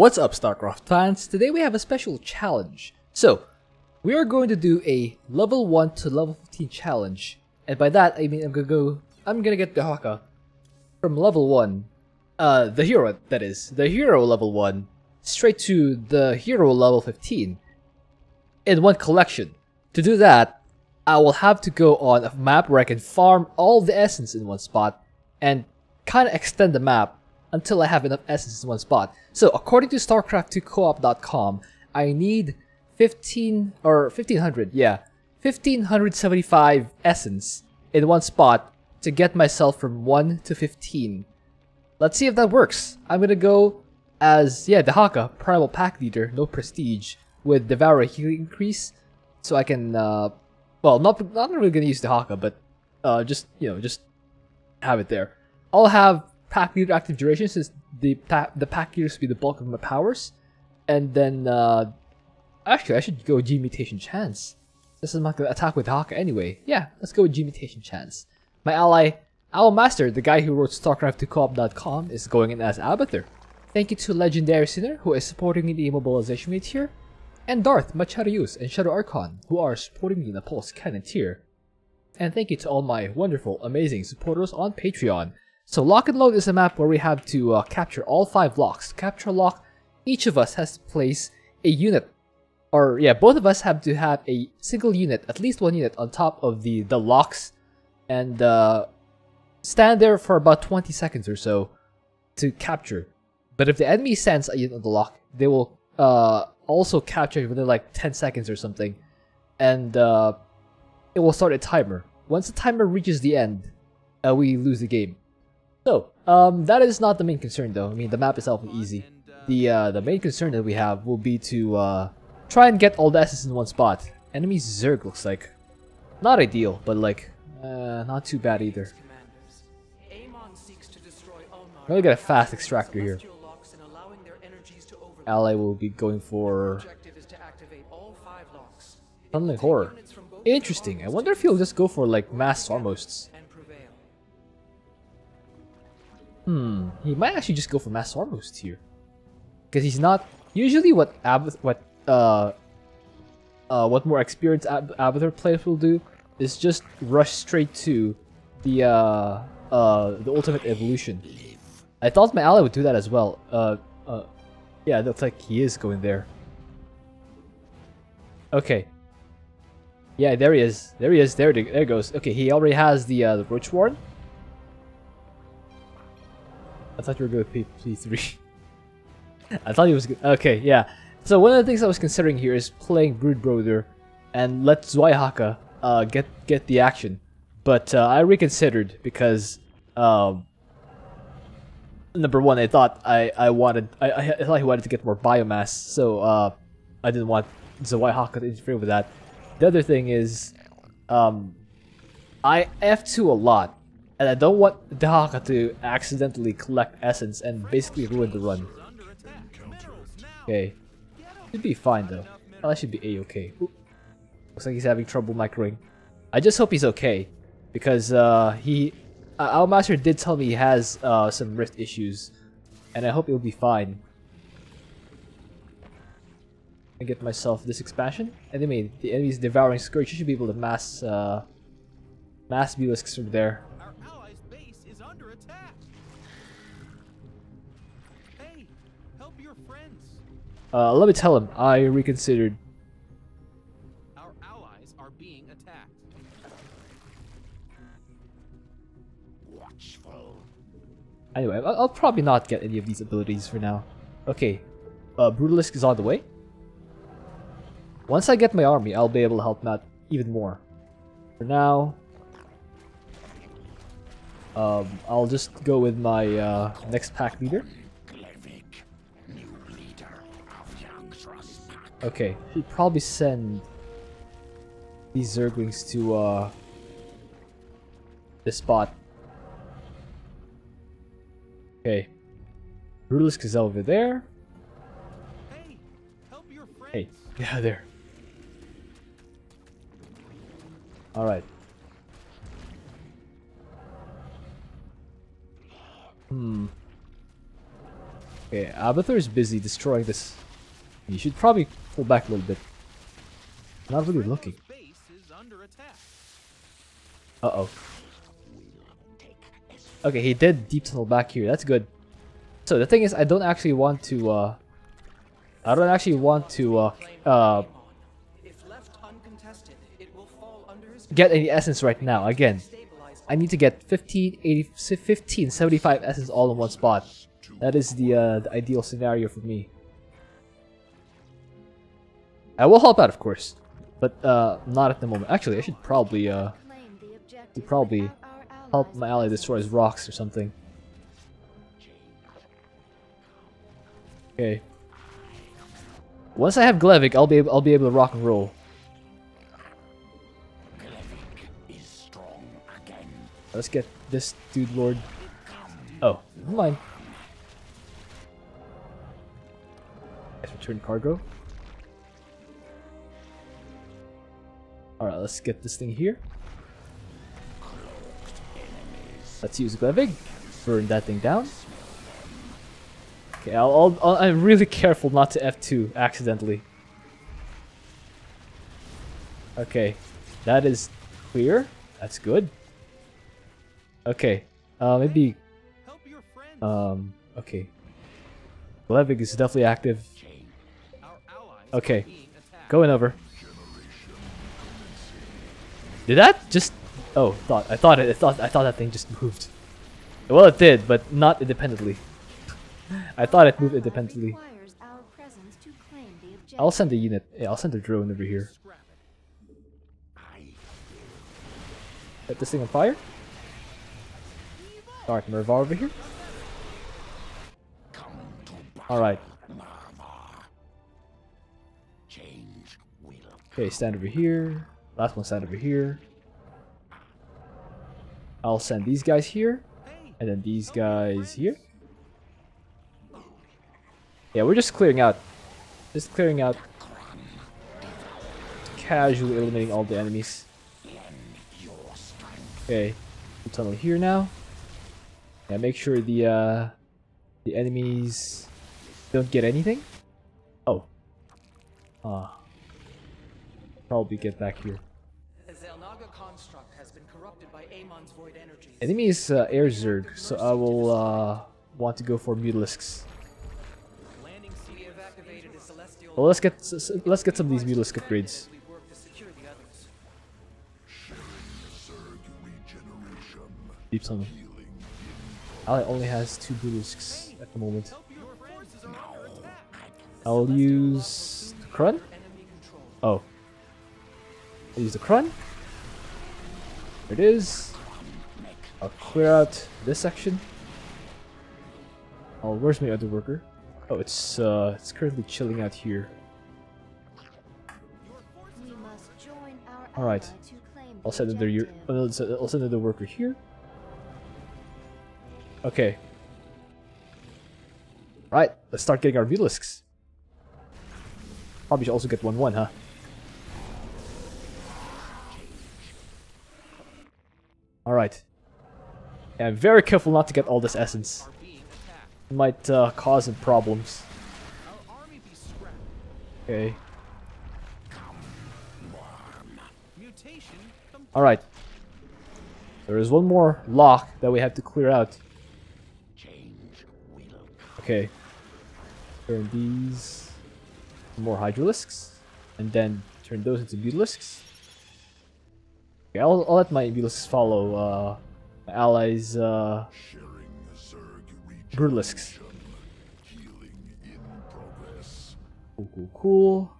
What's up StarCraft fans? Today we have a special challenge. So, we are going to do a level 1 to level 15 challenge. And by that, I mean I'm gonna go, I'm gonna get Dehaka from level 1, uh, the hero that is, the hero level 1, straight to the hero level 15 in one collection. To do that, I will have to go on a map where I can farm all the essence in one spot and kind of extend the map until I have enough essence in one spot. So according to StarCraft2coop.com, I need 15 or 1500, yeah, 1575 essence in one spot to get myself from 1 to 15. Let's see if that works. I'm gonna go as, yeah, Dehaka, Primal Pack Leader, no prestige, with Devourer healing increase, so I can, uh, well, not, not really gonna use Dehaka, but, uh, just, you know, just have it there. I'll have pack leader active duration since the the pack leaders will be the bulk of my powers, and then uh, actually I should go G mutation chance. This is not gonna attack with Haka anyway. Yeah, let's go with G mutation chance. My ally Owl Master, the guy who wrote StarCraft2coop.com, is going in as Abathur. Thank you to Legendary Sinner, who is supporting me in the immobilization rate tier, and Darth, Macharius, and Shadow Archon, who are supporting me in the Pulse Cannon tier. And thank you to all my wonderful, amazing supporters on Patreon. So lock and load is a map where we have to uh, capture all five locks. To capture a lock, each of us has to place a unit, or yeah, both of us have to have a single unit, at least one unit, on top of the, the locks, and uh, stand there for about 20 seconds or so to capture. But if the enemy sends a unit on the lock, they will uh, also capture within like 10 seconds or something, and uh, it will start a timer. Once the timer reaches the end, uh, we lose the game. So, um, that is not the main concern though. I mean, the map itself is easy. The uh, the main concern that we have will be to uh, try and get all the S's in one spot. Enemy Zerg looks like not ideal, but like uh, not too bad either. I'm gonna a fast extractor here. Ally will be going for Tunneling Horror. Interesting. I wonder if he'll just go for like mass Swarm Hosts. Hmm, he might actually just go for Mass Swarm Host here. Because he's not... Usually what Ab what uh, uh, what more experienced Ab Abathur players will do is just rush straight to the uh, uh, the ultimate evolution. I thought my ally would do that as well. Uh, uh, yeah, looks like he is going there. Okay. Yeah, there he is. There he is. There, there goes. Okay, he already has the uh, the Roach Warren. I thought you were good with P3. I thought he was good. Okay, yeah. So one of the things I was considering here is playing Broodbrother and let Zweihaka uh, get get the action. But uh, I reconsidered because um, number one, I thought I, I wanted I, I thought he wanted to get more biomass, so uh, I didn't want Zweihaka to interfere with that. The other thing is um, I F2 a lot and I don't want Dehaka to accidentally collect essence and basically ruin the run. Okay. Should be fine though. Oh, that should be a-okay. Looks like he's having trouble microing. I just hope he's okay. Because uh, he... Uh, Our master did tell me he has uh, some rift issues. And I hope he'll be fine. I get myself this expansion. Mean, the enemy's devouring scourge. You should be able to mass... Uh, mass belisks from there. Uh, let me tell him, I reconsidered. Our allies are being attacked. Watchful. Anyway, I'll, I'll, probably not get any of these abilities for now. Okay, uh, Brutalisk is on the way. Once I get my army, I'll be able to help him out even more. For now, um, I'll just go with my uh, next pack leader. Okay, he'd probably send these Zerglings to uh this spot. Okay. Brutalisk is over there. Hey, help your friends. hey, yeah, there. Alright. Hmm. Okay, Abathur is busy destroying this. You should probably pull back a little bit. Not really looking. Base is under attack. Uh oh. Okay, he did deep tunnel back here. That's good. So the thing is, I don't actually want to. uh I don't actually want to uh uh get any essence right now. Again, I need to get 15, 80, 15, 75 essence all in one spot. That is the, uh, the ideal scenario for me. I will help out, of course, but uh, not at the moment. Actually, I should probably uh, should probably help my ally destroy his rocks or something. Okay. Once I have Glevig, I'll be able, I'll be able to rock and roll. Let's get this Brood Lord. Oh, never mind. Let's return cargo. Alright, let's get this thing here. Let's use Glevig. Burn that thing down. Okay, I'll, I'll, I'm really careful not to F2 accidentally. Okay, that is clear. That's good. Okay, uh, maybe, Help your friends. um, okay. Glevig is definitely active. Okay. are being attacked. Going over. Did that just? Oh, thought I thought it. I thought I thought that thing just moved. Well, it did, but not independently. I thought it moved independently. the. I'll send a unit. Yeah, I'll send a drone over here. Set this thing on fire. Start Murvar over here. Alright. Okay, stand over here. Last one stand over here. I'll send these guys here. And then these guys here. Yeah, we're just clearing out. Just clearing out. Casually eliminating all the enemies. Okay. Tunnel here now. Yeah, make sure the uh the enemies don't get anything. Oh. Ah. Probably get back here. Enemy is uh, Air Zerg, so I will uh want to go for Mutalisks. Well, let's get let's get some of these Mutalisk upgrades. Deep Tunnel. Ally only has two Mutalisks at the moment. I'll use Dakrun. Oh. I'll use Dakrun. There it is. I'll clear out this section. Oh, where's my other worker? Oh, it's uh, it's currently chilling out here. We must join our All right. ally to claim the I'll send another. I'll send- another worker here. Okay. Right, let's start getting our Mutalisks. Probably should also get one one, huh? All right. Yeah, I'm very careful not to get all this essence. It might uh, cause some problems. Okay. All right. There is one more lock that we have to clear out. Okay. Turn these more Hydralisks, and then turn those into Mutalisks. Okay, I'll, I'll let my Mutalisks follow uh, my allies' uh, Brutalisks. Cool, cool, cool.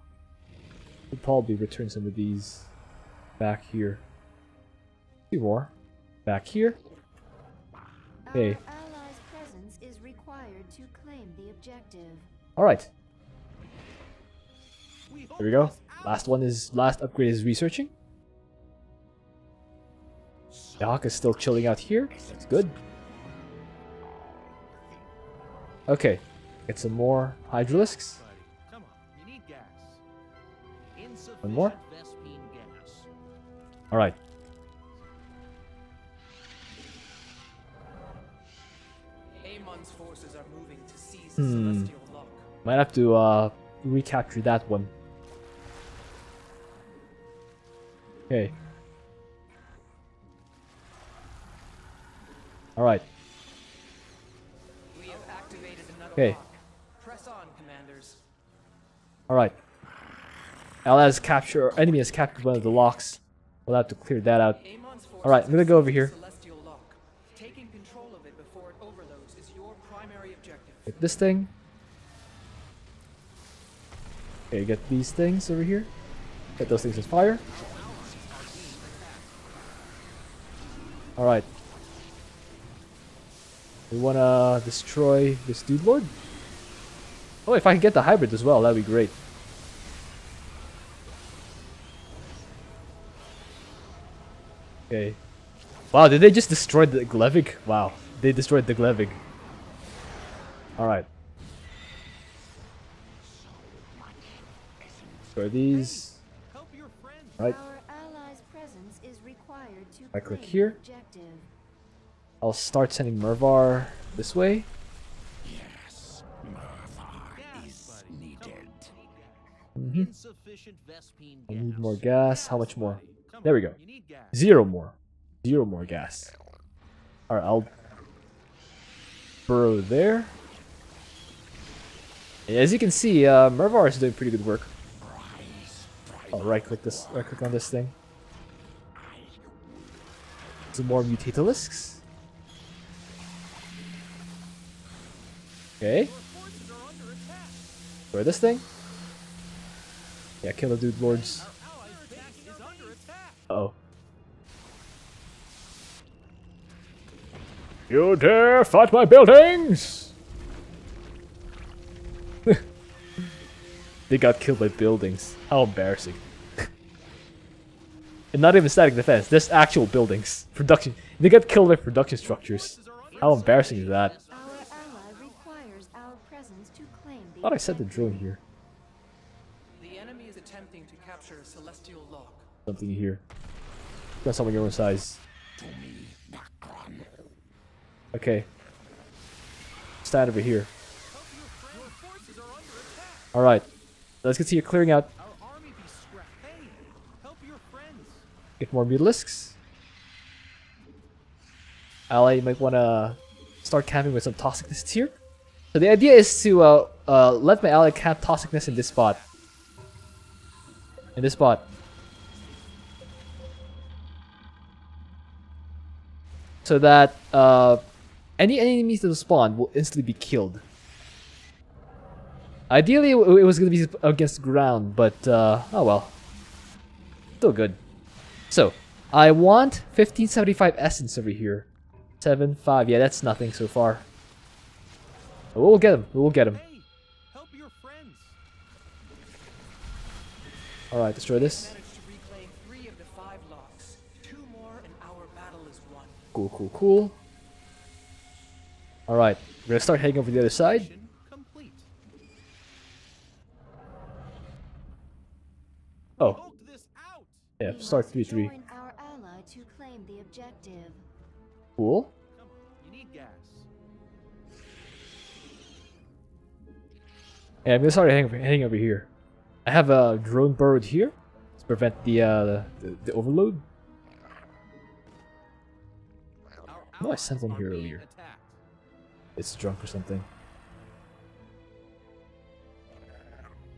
We'll probably return some of these back here. Two more. Back here. Okay. Our allies' presence is required to claim the objective. Alright, We there we go. Last one is last upgrade is researching. The Hawk is still chilling out here. That's good. Okay, get some more Hydralisks. Come on, you need gas. Insufficient One more? Alright. Amon's forces are moving to seize the Hmm. Might have to uh, recapture that one. Okay. Activated another Okay. on, commanders. Alright. Al has captured, or enemy has captured one of the locks. We'll have to clear that out. Alright, I'm gonna go over here. Get this thing. Okay, get these things over here. Get those things on fire. Alright. We wanna destroy this Brood Lord? Oh, if I can get the hybrid as well, that'd be great. Okay. Wow, did they just destroy the Glevig? Wow, they destroyed the Glevig. Alright. Destroy these. Help your friend. Right. Our allies' presence is required to I click here. objective. I'll start sending Murvar this way. Buddy. Come on. Mhm. Insufficient Vespene I need more gas. How much more? There we go. Zero more. Zero more gas. Alright, I'll burrow there. As you can see, uh, Murvar is doing pretty good work. I'll right click this right click on this thing. Some more mutatalisks. Okay. Forces are under attack. Where this thing? Yeah, kill the Brood Lords. Allies' base is under attack. Uh oh. You dare fight my buildings! they got killed by buildings. How embarrassing. and not even static defense, just actual buildings. Production. They got killed by production structures. How embarrassing is that? Our ally requires our presence to claim the thought I said the drill here. The enemy is attempting to capture Celestial Lock. Something here. Got someone your own size. Okay. Stand over here. Your forces are under attack. Alright. Let's continue clearing out. Our army be. Hey, help your friends. Get more mutalisks. Ally you might want to start camping with some toxic nests here. So the idea is to uh, uh, let my ally camp toxic nests in this spot. In this spot. So that uh, any enemies that spawn will instantly be killed. Ideally, it was going to be against ground, but uh, oh well. Still good. So, I want 1575 essence over here. 7, 5. Yeah, that's nothing so far. We'll get him. We'll get him. Battle destroy this. Cool, cool, cool. Alright, we're gonna start heading over the other side. Oh, Poke this out. yeah, start 3 3. Join our ally to claim the objective. Cool. You need gas. Yeah, I'm gonna start heading over, heading over here. I have a drone burrowed here to prevent the, uh, the, the overload. No, I sent one here earlier. It's drunk or something.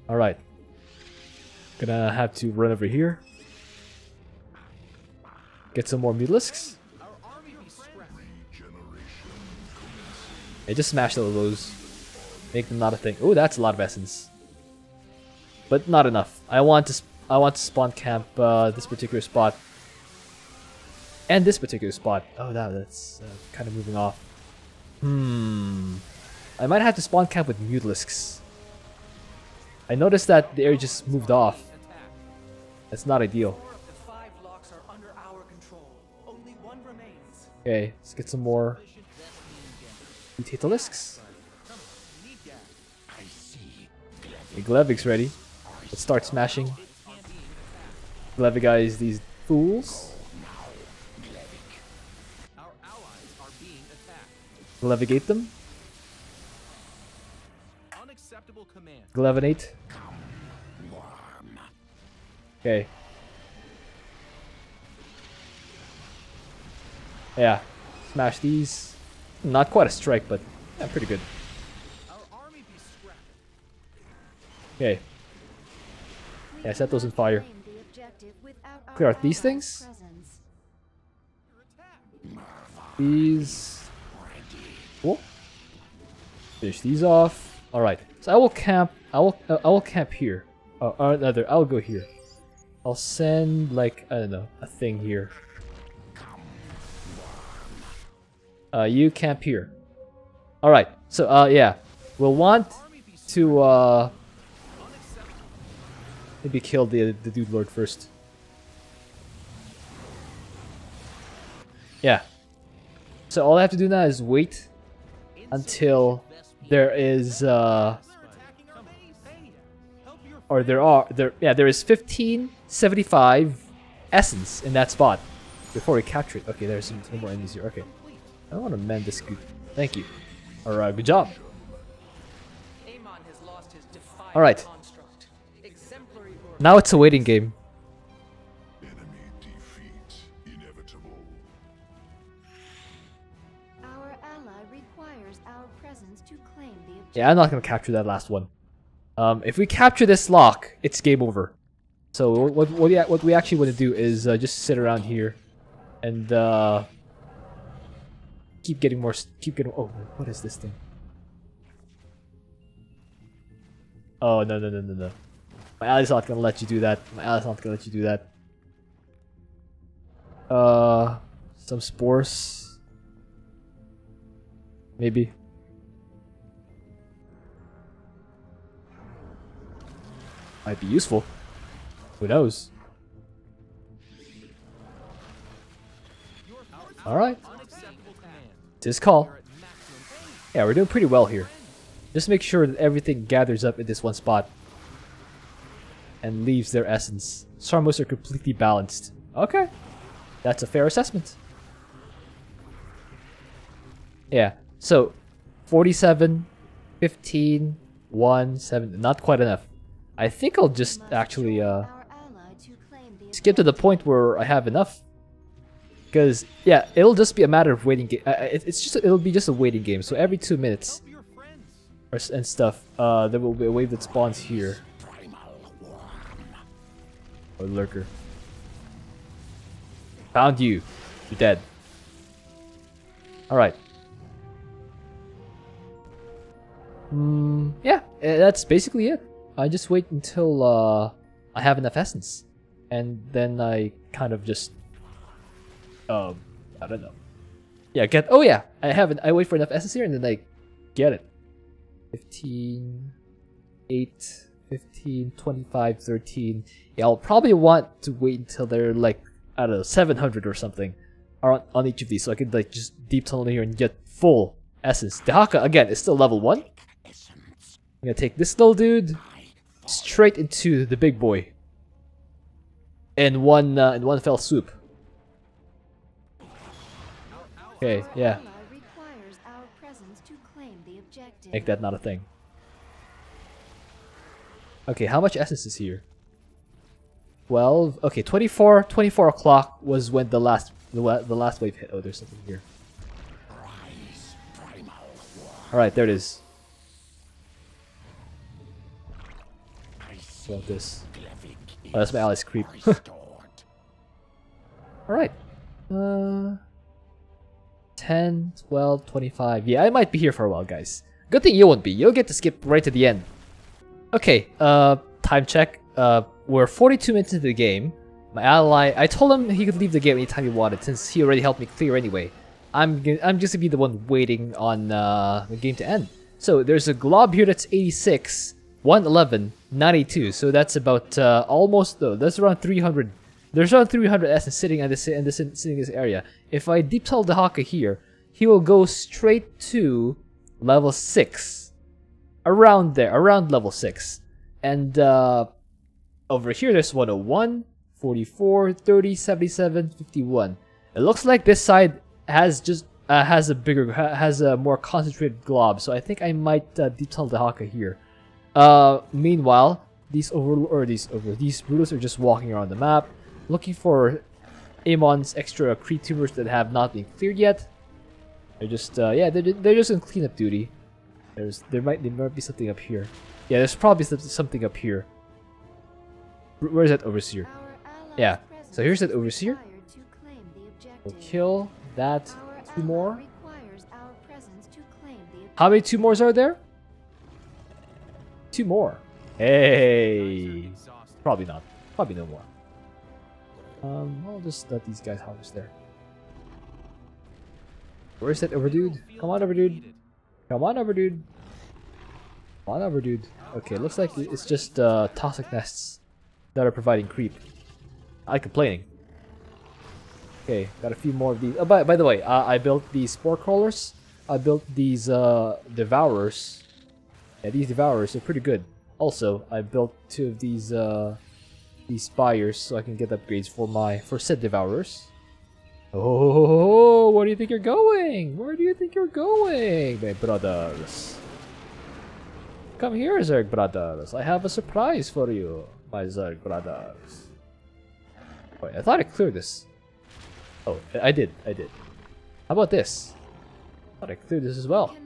Alright. Gonna have to run over here. Get some more mutalisks. Hey, just smash all of those. Make them not a thing. Oh, that's a lot of essence. But not enough. I want to. I want to spawn camp uh, this particular spot. And this particular spot. Oh, that, that's uh, kind of moving off. Hmm. I might have to spawn camp with mutalisks. I noticed that the area just moved off. That's not ideal. Four of the five locks are under our control. Only one remains. Okay, let's get some more Efficient Vespene gas. mutalisks. Come on, you need gas. Okay, Glevig's ready. Let's start smashing. It can't be an attack. Glevigize these fools. Our allies are being attacked. Levigate them. command. Glevenate. Okay. Yeah. Smash these. Not quite a strike, but yeah, pretty good. Our army be. Okay. Yeah, set those in fire. Clear out these things. These. Cool. Finish these off. All right. So I will camp. I will. Uh, I will camp here. Uh, or rather, I'll go here. I'll send like I don't know a thing here. Uh, you camp here. All right. So uh, yeah, we'll want to uh. Maybe kill the the Brood Lord first. Yeah. So all I have to do now is wait until there is uh They're attacking our base. Hey, help your or there are there yeah there is 1575 essence in that spot before we capture it. Okay, there's some, some more enemies here. Okay, I want to mend this good. Thank you. All right, good job. Amon Now it's a waiting game. Enemy defeat inevitable. Our ally requires our presence to claim the objective. Yeah, I'm not gonna capture that last one. Um, if we capture this lock, it's game over. So what what what we, what we actually want to do is uh, just sit around here, and uh, keep getting more. Keep getting. Oh, what is this thing? Oh no no no no no! My ally's not gonna let you do that. My ally's not gonna let you do that. Uh, some spores. Maybe. Might be useful. Who knows? Alright. This call. Yeah, we're doing pretty well here. Just make sure that everything gathers up in this one spot. And leaves their essence. Swarm Hosts are completely balanced. Okay. That's a fair assessment. Yeah. So, 47, 15, 1, 7. Not quite enough. I think I'll just actually uh, our ally to claim the skip to the point where I have enough. Because, yeah, it'll just be a matter of waiting. Uh, it- it's just it'll be just a waiting game. So every two minutes Help your friends. or, and stuff, uh, there will be a wave that spawns here. Or lurker. Found you. You're dead. Alright. Mm, yeah, eh, that's basically it. I just wait until uh, I have enough essence. And then I kind of just... Um, I don't know. Yeah, get... Oh yeah, I have it. I wait for enough essence here and then I get it. 15, 8, 15, 25, 13. Yeah, I'll probably want to wait until they're like, I don't know, 700 or something on, on each of these so I could like just deep tunnel in here and get full essence. Dehaka, again, is still level 1. I'm gonna take this little dude straight into the big boy. In one, uh, in one fell swoop. Okay, yeah. ally requires our presence to claim the objective. Make that not a thing. Okay, how much essence is here? 12. Okay, 24. 24 o'clock was when the last the, the last wave hit. Oh, there's something here. All right, there it is. About this? Oh, that's my ally's creep. All right. Uh 10, 12, 25. Yeah, I might be here for a while, guys. Good thing you won't be. You'll get to skip right to the end. Okay, uh, time check. Uh, we're 42 minutes into the game. My ally, I told him he could leave the game anytime he wanted, since he already helped me clear anyway. I'm I'm just gonna be the one waiting on uh, the game to end. So there's a glob here that's 86, 111, 92. So that's about uh, almost though. That's around 300. There's around 300 essence sitting in this in this sitting in this area. If I deep tunnel Dehaka here, he will go straight to level six, around there, around level six, and uh, over here there's 101, 44, 30, 77, 51. It looks like this side has just uh, has a bigger has a more concentrated glob, so I think I might uh, deep tunnel Dehaka here. Uh, meanwhile, these over or these over these Brutus are just walking around the map, looking for Amon's extra creep tumors that have not been cleared yet. They're just uh, yeah, they're, they're just in cleanup duty. There's there might there might be something up here. Yeah, there's probably something up here. Where- Where's that overseer? Yeah, so here's that overseer. required to claim the We'll kill that. Two more. requires our presence to claim the How many two mores are there? Two more. Hey. Probably not. Probably no more. Um, I'll just let these guys harvest there. Where's that over dude? Come on over dude. Come on over dude. Come on over dude. Okay, looks like it's just uh, toxic nests that are providing creep. I complaining. Okay, got a few more of these. Oh, by, by the way, uh, I built these spore crawlers. I built these uh, devourers. Yeah, these devourers are pretty good. Also, I built two of these uh, these spires so I can get upgrades for my for said devourers. Oh, where do you think you're going? Where do you think you're going, my brothers? Come here, Zerg brothers. I have a surprise for you, my Zerg brothers. Wait, I thought I cleared this. Oh, I did. I did. How about this? I thought I cleared this as well.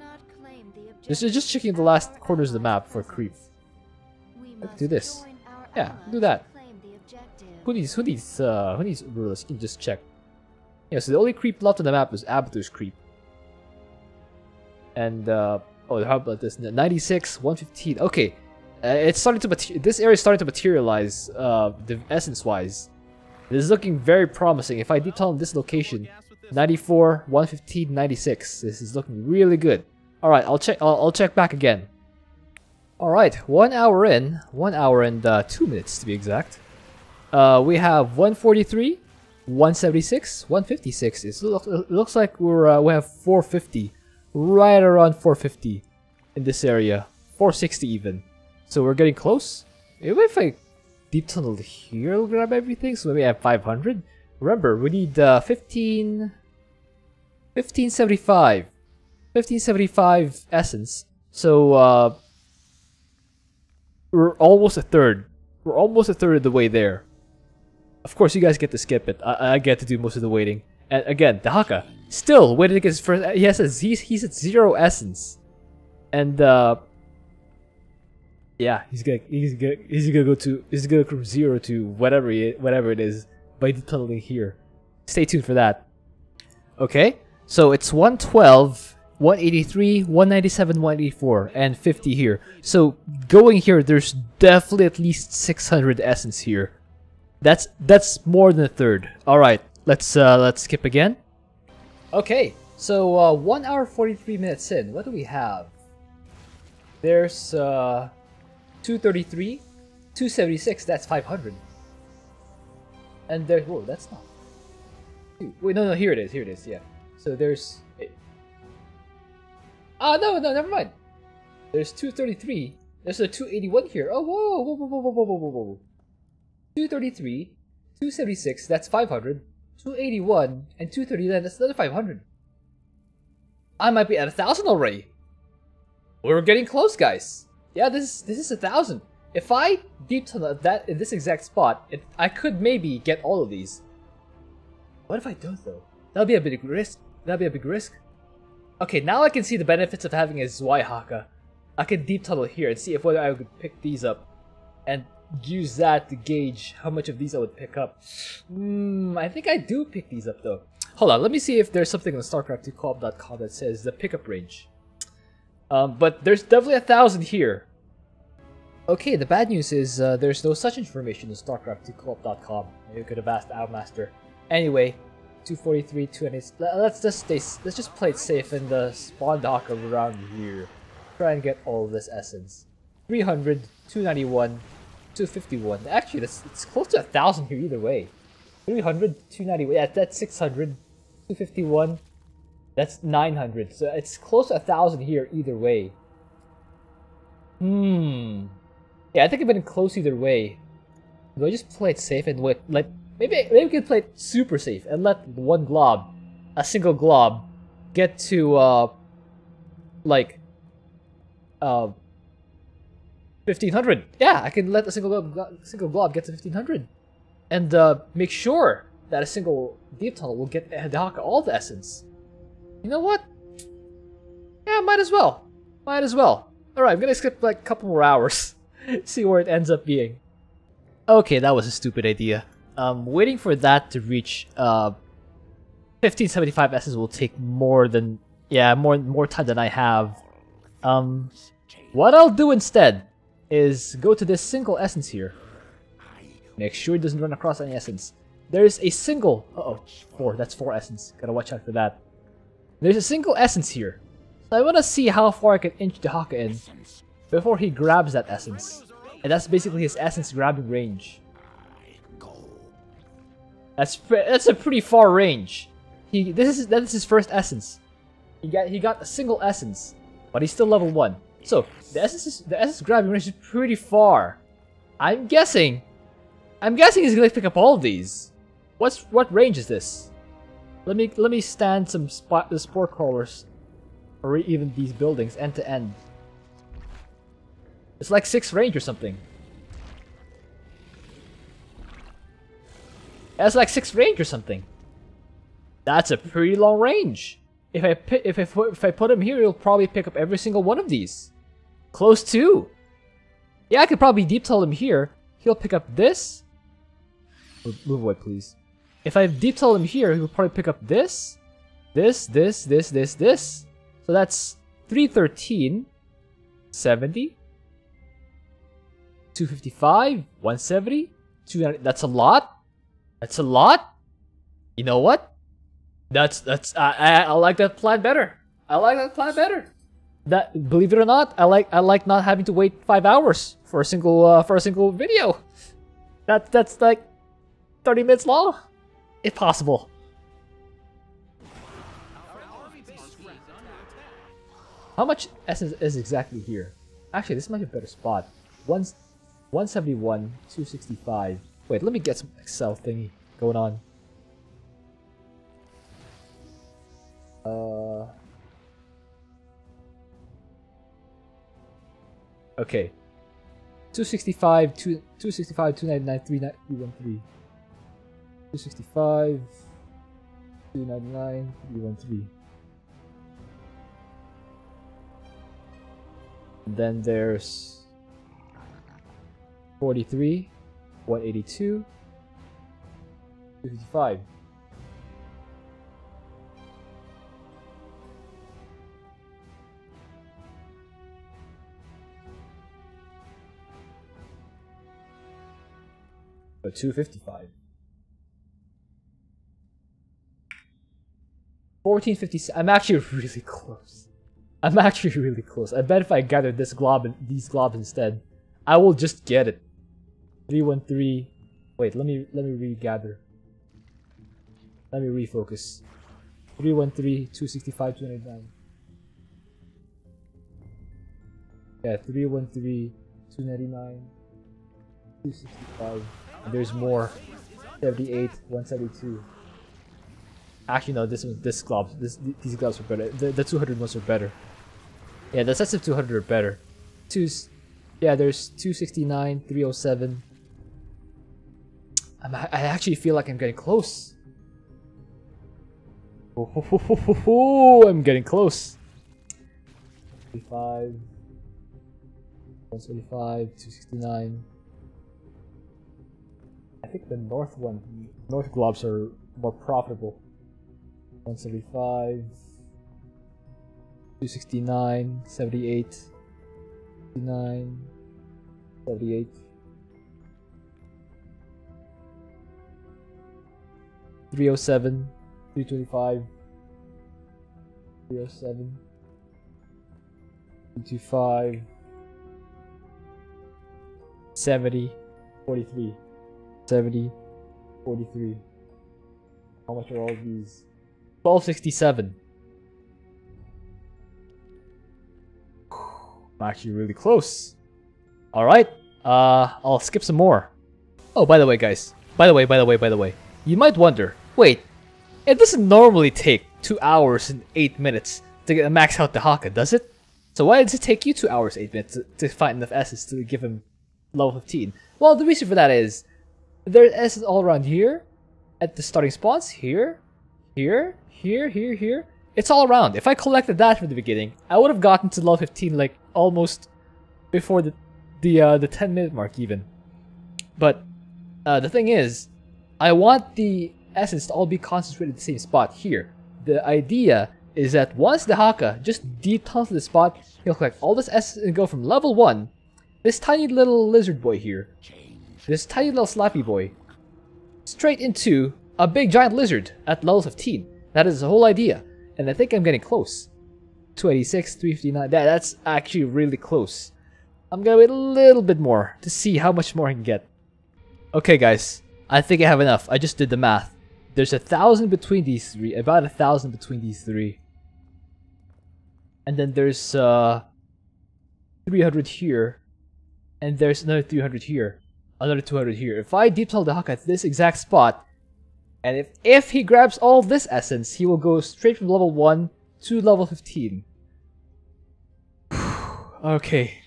This is just checking the last corners of the map for creep. Let's do this. Yeah, do that. Who needs who needs uh who needs rulers? Can just check. Yeah, so the only creep left on the map is Abathur's creep. And uh oh how about this? 96, 115. Okay. Uh, it's starting to this area is starting to materialize uh the essence wise. This is looking very promising. If I deep tunnel this location, 94, 115, 96. This is looking really good. All right, I'll check. I'll, I'll check back again. All right, one hour in, one hour and uh, two minutes to be exact. Uh, we have 143, 176, 156. It's look, it looks like we're uh, we have 450, right around 450 in this area, 460 even. So we're getting close. Maybe if I deep tunnel here, I'll grab everything. So maybe I have 500. Remember, we need uh, 15, 1575, 1575 essence. So uh, we're almost a third. We're almost a third of the way there. Of course, you guys get to skip it. I, I get to do most of the waiting. And again, Dehaka still waiting his first. He has a, he's he's at zero essence, and uh, yeah, he's gonna he's gonna he's gonna go to he's gonna go from zero to whatever he, whatever it is by tunneling here. Stay tuned for that. Okay, so it's 112, 183, 197, 184, and 50 here. So going here, there's definitely at least 600 essence here. That's that's more than a third. All right, let's uh, let's skip again. Okay, so uh, one hour 43 minutes in. What do we have? There's uh, 233, 276. That's 500. And there, whoa, that's not. Wait, no, no, here it is. Here it is. Yeah. So there's. Ah, no, no, never mind. There's 233. There's a 281 here. Oh, whoa, whoa, whoa, whoa, whoa, whoa, whoa, whoa. 233, 276, that's 500, 281, and 239, that's another 500. I might be at a thousand already. We're getting close, guys. Yeah, this is this is a thousand. If I deep tunnel that in this exact spot, it, I could maybe get all of these. What if I don't though? That'll be a big risk. That'll be a big risk. Okay, now I can see the benefits of having a Zweihaka. I can deep tunnel here and see if whether I could pick these up, and use that to gauge how much of these I would pick up. Hmm, I think I do pick these up though. Hold on, let me see if there's something on StarCraft2coop.com that says the pickup range. Um, but there's definitely a thousand here. Okay, the bad news is uh, there's no such information on StarCraft2coop.com. You could have asked our master. Anyway, 243, 290. Let's just stay. Let's just play it safe and uh, spawn dock around here. Try and get all this essence. 300, 291, 251. Actually, that's it's close to a thousand here either way. 300, 291. Yeah, that's 600, 251. That's 900. So it's close to a thousand here either way. Hmm. Yeah, I think I've been close either way. Do I just play it safe and wait? Like maybe maybe we can play it super safe and let one glob, a single glob, get to uh, like, uh, 1500. Yeah, I can let a single glob, single glob get to 1500. And uh, make sure that a single deep tunnel will get Dehaka all the essence. You know what? Yeah, might as well. Might as well. Alright, I'm gonna skip like a couple more hours. See where it ends up being. Okay, that was a stupid idea. Um, waiting for that to reach uh, 1575 essence will take more than yeah more more time than I have. Um, what I'll do instead is go to this single essence here. Make sure it doesn't run across any essence. There's a single. Uh oh, four. That's four essence. Gotta watch out for that. There's a single essence here. So I want to see how far I can inch Dehaka in before he grabs that essence. And that's basically his essence grabbing range. That's that's a pretty far range. He this is that is his first essence. He got he got a single essence, but he's still level one. So the SS, the essence grabbing range is pretty far. I'm guessing. I'm guessing he's gonna pick up all these. What's what range is this? Let me let me stand some spot the spore crawlers, or even these buildings end to end. It's like six range or something. That's like six range or something. That's a pretty long range. If I if I if I put him here, he'll probably pick up every single one of these. Close to. Yeah, I could probably deep tunnel him here. He'll pick up this. Move away, please. If I deep tunnel him here, he'll probably pick up this, this, this, this, this, this. So that's 313, 70, 255, 170, 290. That's a lot. That's a lot. You know what? That's that's I, I, I like that plan better. I like that plan better. That believe it or not, I like I like not having to wait five hours for a single uh, for a single video. That that's like thirty minutes long, if possible. How much essence is exactly here? Actually, this might be a better spot. One, 171, 265. Wait, let me get some Excel thingy going on. Uh. Okay. 265, 2, 265, 299, 313. 265, 299, 313. And then there's 43, 182, 255. But 255. 1450. I'm actually really close. I'm actually really close. I bet if I gather this glob and these globs instead, I will just get it. 313. Wait, let me let me regather. Let me refocus. 313, 265, 299. Yeah, 313, 299, 265. And there's more. 78, 172. Actually, no, this one, this gloves, this, these gloves are better. The, the 200 ones are better. Yeah, the sets of 200 are better. Two, yeah, there's 269, 307. I'm, I actually feel like I'm getting close. Oh, I'm getting close. 35, 175, 269. I think the north one, north globs are more profitable. 175, 269, 78, 69, 78. 307, 325, 307, 325, 70, 43, 70, 43. How much are all of these? 1267. I'm actually really close. Alright, uh, I'll skip some more. Oh, by the way, guys. By the way, by the way, by the way. You might wonder, wait, it doesn't normally take 2 hours and 8 minutes to get max out Dehaka, does it? So why does it take you 2 hours 8 minutes to, to find enough S's to give him level 15? Well, the reason for that is there's essence all around here, at the starting spots, here, here, here, here, here. It's all around. If I collected that from the beginning, I would have gotten to level 15 like almost before the the uh, the 10 minute mark even. But uh, the thing is, I want the essence to all be concentrated in the same spot here. The idea is that once Dehaka just deep tunnels the spot, he'll collect all this essence and go from level 1, this tiny little lizard boy here, this tiny little slappy boy, straight into a big giant lizard at level 15. That is the whole idea. And I think I'm getting close. 286, 359, that, that's actually really close. I'm gonna wait a little bit more to see how much more I can get. Okay guys, I think I have enough. I just did the math. There's a thousand between these three, about a thousand between these three. And then there's uh 300 here. And there's another 300 here. Another 200 here. If I deep Dehaka at this exact spot, and if, if he grabs all this essence, he will go straight from level 1 to level 15. okay.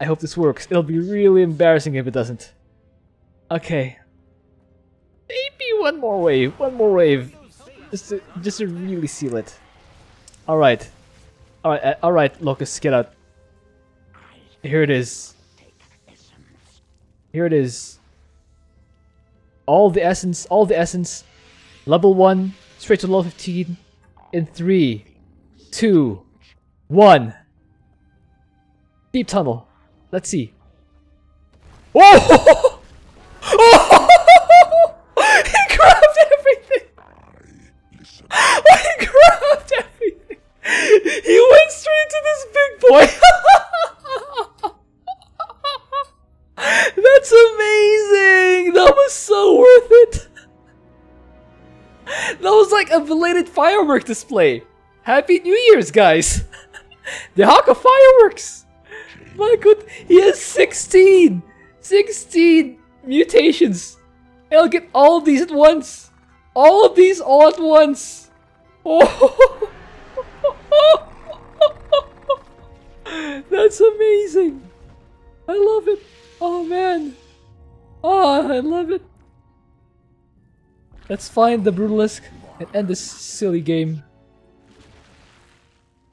I hope this works. It'll be really embarrassing if it doesn't. Okay. Maybe one more wave. One more wave. Just to, just to really seal it. Alright. Alright, uh, alright, Locust, get out. Here it is. Here it is. All the essence, all the essence. Level 1, straight to level 15. In 3, 2, 1. Deep tunnel. Let's see. Oh! firework display! Happy New Year's, guys! Dehaka fireworks! My god, he has 16! 16 mutations! I'll get all of these at once! All of these all at once! Oh! That's amazing! I love it! Oh man! Oh, I love it! Let's find the Brutalisk and end this silly game.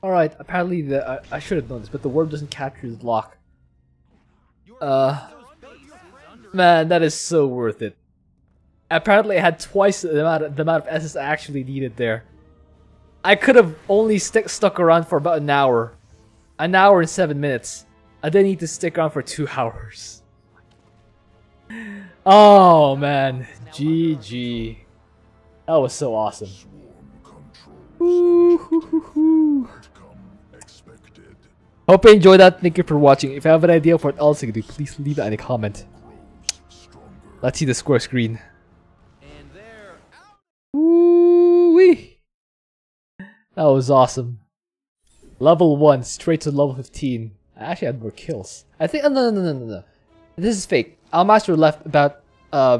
Alright, apparently the I, I should have known this, but the worm doesn't capture the lock. Uh, man, that is so worth it. Apparently, I had twice the amount of, the amount of essence I actually needed there. I could have only stick stuck around for about an hour, an hour and seven minutes. I didn't need to stick around for two hours. Oh man, GG. That was so awesome. Ooh. Hope you enjoyed that. Thank you for watching. If you have an idea for what else you can do, please leave it in a comment. Let's see the score screen. Out. Ooh-wee. That was awesome. Level 1, straight to level 15. I actually had more kills. I think- oh, no, no, no, no, no. This is fake. Our master left about uh,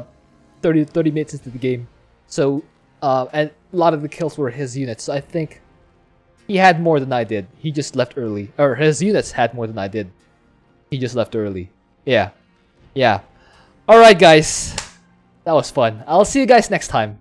30, 30 minutes into the game. So, uh, and a lot of the kills were his units. So I think he had more than I did. He just left early. Or his units had more than I did. He just left early. Yeah. Yeah. Alright guys. That was fun. I'll see you guys next time.